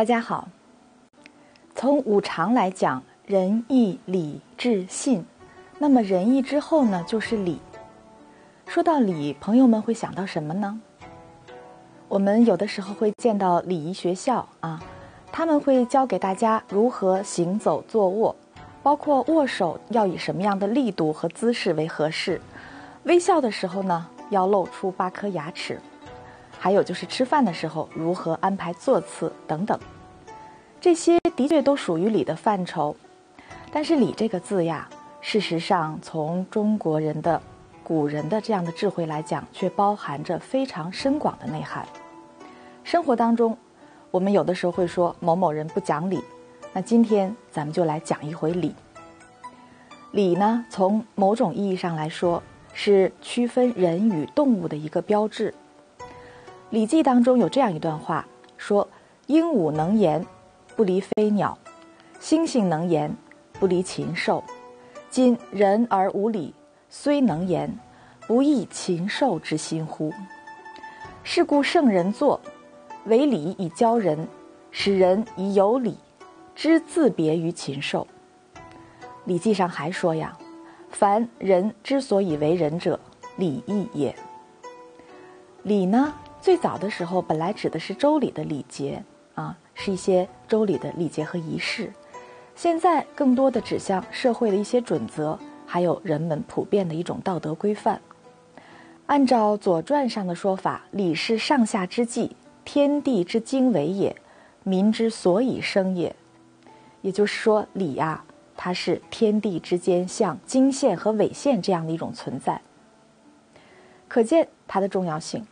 大家好。从五常来讲，仁义礼智信，那么仁义之后呢，就是礼。说到礼，朋友们会想到什么呢？我们有的时候会见到礼仪学校啊，他们会教给大家如何行走、坐卧，包括握手要以什么样的力度和姿势为合适，微笑的时候呢，要露出八颗牙齿。还有就是吃饭的时候如何安排座次等等，这些的确都属于礼的范畴。但是“礼”这个字呀，事实上从中国人的古人的这样的智慧来讲，却包含着非常深广的内涵。生活当中，我们有的时候会说某某人不讲理，那今天咱们就来讲一回礼。礼呢，从某种意义上来说，是区分人与动物的一个标志。《礼记》当中有这样一段话，说：“鹦鹉能言，不离飞鸟；猩猩能言，不离禽兽。今人而无礼，虽能言，不亦禽兽之心乎？是故圣人作，为礼以教人，使人以有礼，知自别于禽兽。”《礼记》上还说呀：“凡人之所以为人者，礼义也。”礼呢？最早的时候，本来指的是周礼的礼节啊，是一些周礼的礼节和仪式。现在更多的指向社会的一些准则，还有人们普遍的一种道德规范。按照《左传》上的说法，礼是上下之际，天地之经纬也，民之所以生也。也就是说，礼呀，它是天地之间像经线和纬线这样的一种存在，可见它的重要性。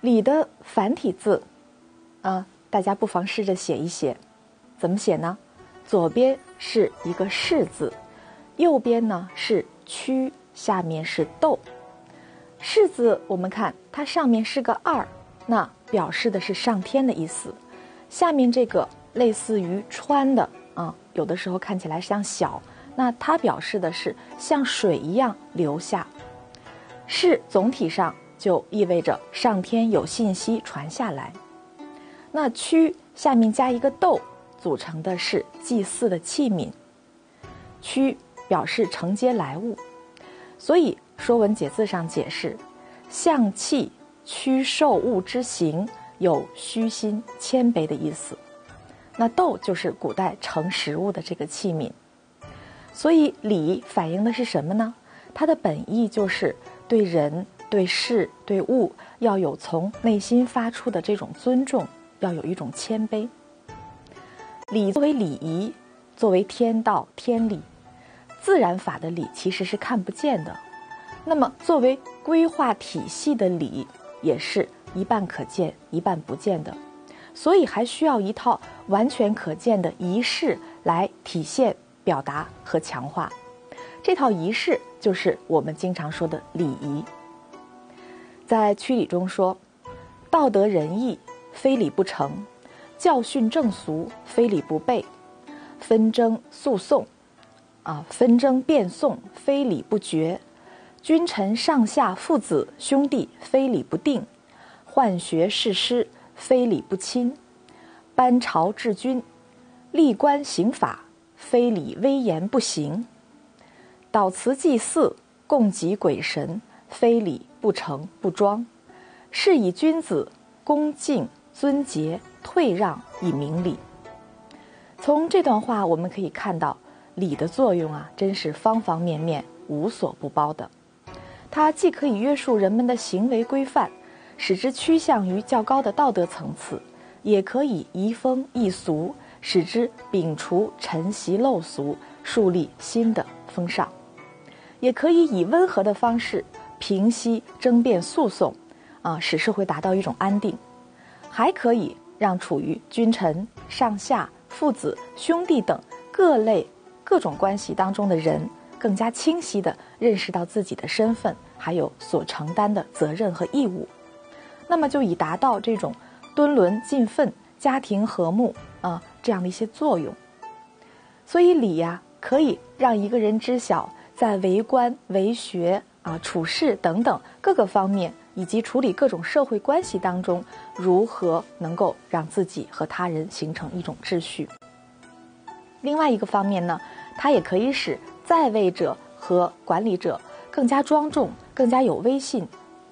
礼的繁体字，啊，大家不妨试着写一写，怎么写呢？左边是一个“士”字，右边呢是“曲”，下面是“斗”。士字我们看它上面是个“二”，那表示的是上天的意思。下面这个类似于“川”的啊，有的时候看起来像小，那它表示的是像水一样流下。是总体上。就意味着上天有信息传下来。那曲下面加一个豆，组成的是祭祀的器皿。曲表示承接来物，所以《说文解字》上解释：象器屈受物之形，有虚心谦卑的意思。那豆就是古代盛食物的这个器皿。所以礼反映的是什么呢？它的本意就是对人。对事对物要有从内心发出的这种尊重，要有一种谦卑。礼作为礼仪，作为天道天理，自然法的礼其实是看不见的。那么作为规划体系的礼，也是一半可见一半不见的。所以还需要一套完全可见的仪式来体现、表达和强化。这套仪式就是我们经常说的礼仪。在曲礼中说：“道德仁义，非礼不成；教训正俗，非礼不备；纷争诉讼，啊，纷争辩讼，非礼不决；君臣上下父子兄弟，非礼不定；宦学士师，非礼不亲；班朝治军，立官刑法，非礼威严不行；祷辞祭祀，供给鬼神，非礼。”不成不装，是以君子恭敬尊节退让以明礼。从这段话我们可以看到，礼的作用啊，真是方方面面无所不包的。它既可以约束人们的行为规范，使之趋向于较高的道德层次，也可以移风易俗，使之摒除陈习陋俗，树立新的风尚，也可以以温和的方式。平息争辩诉讼，啊，使社会达到一种安定，还可以让处于君臣、上下、父子、兄弟等各类各种关系当中的人，更加清晰地认识到自己的身份，还有所承担的责任和义务，那么就以达到这种敦伦尽分、家庭和睦啊这样的一些作用。所以礼呀，可以让一个人知晓，在为官为学。啊，处事等等各个方面以及处理各种社会关系当中，如何能够让自己和他人形成一种秩序。另外一个方面呢，它也可以使在位者和管理者更加庄重、更加有威信，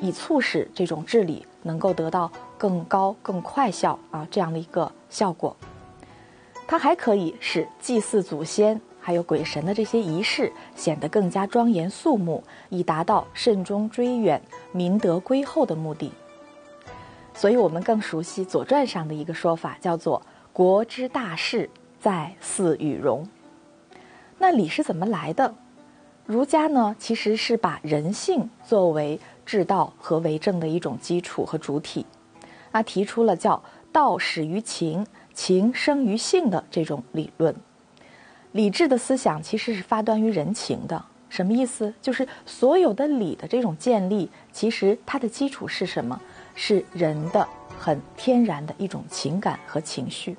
以促使这种治理能够得到更高、更快效啊这样的一个效果。它还可以使祭祀祖先。还有鬼神的这些仪式显得更加庄严肃穆，以达到慎终追远、民德归厚的目的。所以，我们更熟悉《左传》上的一个说法，叫做“国之大事，在祀与戎”。那礼是怎么来的？儒家呢，其实是把人性作为治道和为政的一种基础和主体，啊，提出了叫“道始于情，情生于性”的这种理论。礼制的思想其实是发端于人情的，什么意思？就是所有的礼的这种建立，其实它的基础是什么？是人的很天然的一种情感和情绪，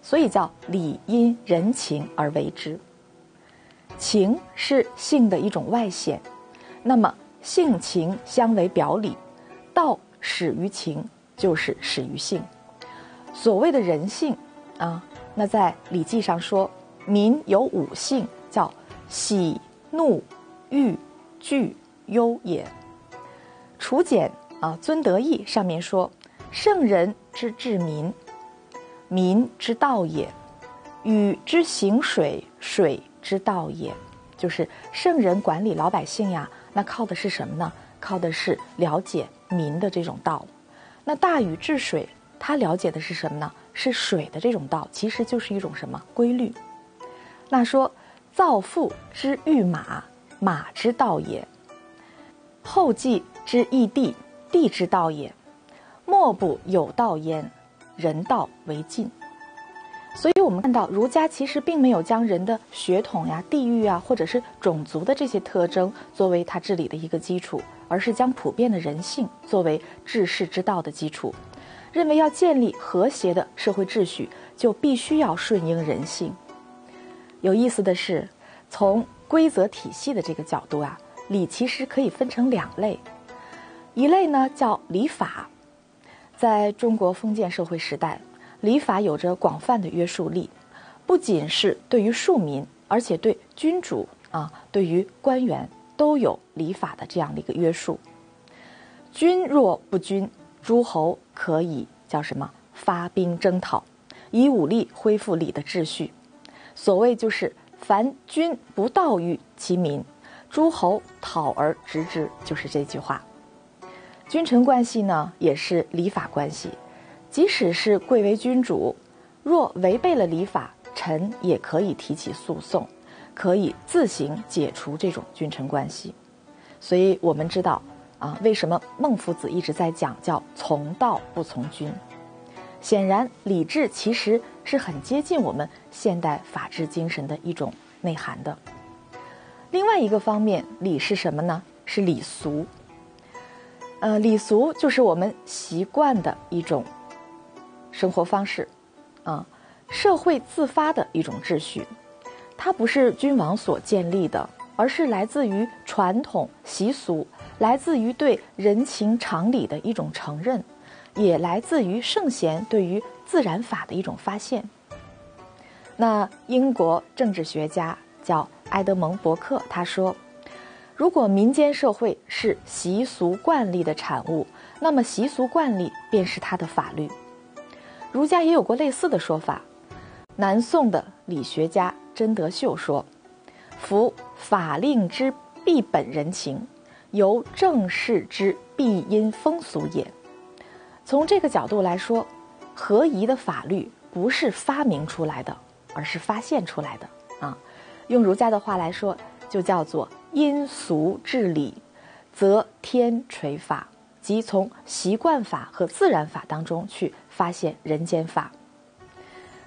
所以叫礼因人情而为之。情是性的一种外显，那么性情相为表里，道始于情，就是始于性。所谓的人性啊，那在《礼记》上说。民有五性，叫喜、怒、欲、惧、忧也。楚简啊，《尊德义》上面说：“圣人之治民，民之道也；禹之行水，水之道也。”就是圣人管理老百姓呀，那靠的是什么呢？靠的是了解民的这种道。那大禹治水，他了解的是什么呢？是水的这种道，其实就是一种什么规律？那说，造父之御马，马之道也；后继之义地，地之道也。莫不有道焉，人道为尽。所以，我们看到儒家其实并没有将人的血统呀、地域啊，或者是种族的这些特征作为他治理的一个基础，而是将普遍的人性作为治世之道的基础。认为要建立和谐的社会秩序，就必须要顺应人性。有意思的是，从规则体系的这个角度啊，礼其实可以分成两类。一类呢叫礼法，在中国封建社会时代，礼法有着广泛的约束力，不仅是对于庶民，而且对君主啊，对于官员都有礼法的这样的一个约束。君若不君，诸侯可以叫什么？发兵征讨，以武力恢复礼的秩序。所谓就是凡君不道于其民，诸侯讨而执之，就是这句话。君臣关系呢，也是礼法关系。即使是贵为君主，若违背了礼法，臣也可以提起诉讼，可以自行解除这种君臣关系。所以我们知道啊，为什么孟夫子一直在讲叫从道不从君？显然，礼制其实是很接近我们现代法治精神的一种内涵的。另外一个方面，礼是什么呢？是礼俗。呃，礼俗就是我们习惯的一种生活方式，啊，社会自发的一种秩序。它不是君王所建立的，而是来自于传统习俗，来自于对人情常理的一种承认。也来自于圣贤对于自然法的一种发现。那英国政治学家叫埃德蒙·伯克，他说：“如果民间社会是习俗惯例的产物，那么习俗惯例便是它的法律。”儒家也有过类似的说法。南宋的理学家甄德秀说：“夫法令之必本人情，由正事之必因风俗也。”从这个角度来说，合宜的法律不是发明出来的，而是发现出来的啊。用儒家的话来说，就叫做因俗治理，则天垂法，即从习惯法和自然法当中去发现人间法。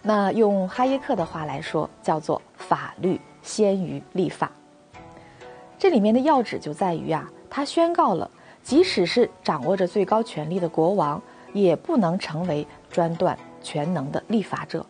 那用哈耶克的话来说，叫做法律先于立法。这里面的要旨就在于啊，他宣告了。即使是掌握着最高权力的国王，也不能成为专断全能的立法者。